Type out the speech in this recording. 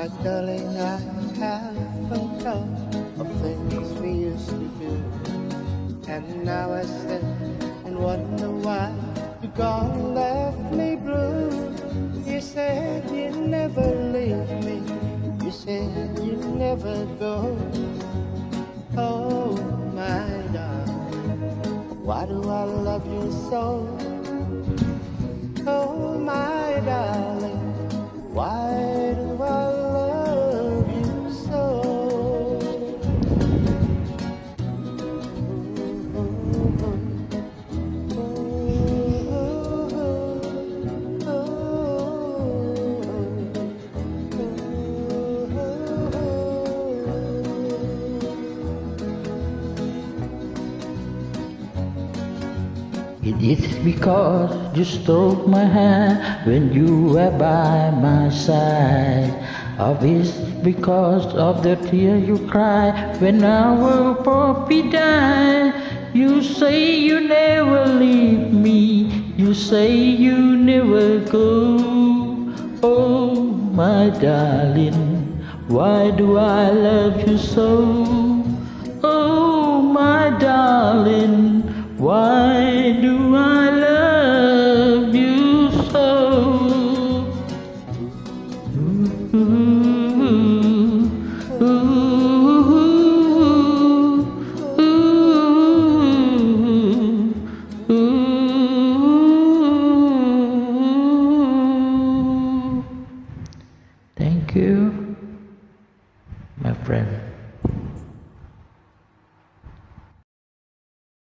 My darling, I have forgot of things we used to do. And now I sit and wonder why you gone left me blue. You said you'd never leave me. You said you'd never go. Oh, my darling, why do I love you so? Oh, It is because you stroked my hand when you were by my side. Or it's because of the tear you cry when our puppy died. You say you never leave me. You say you never go. Oh, my darling, why do I love you so? Oh, my darling, why Thank you, my friend.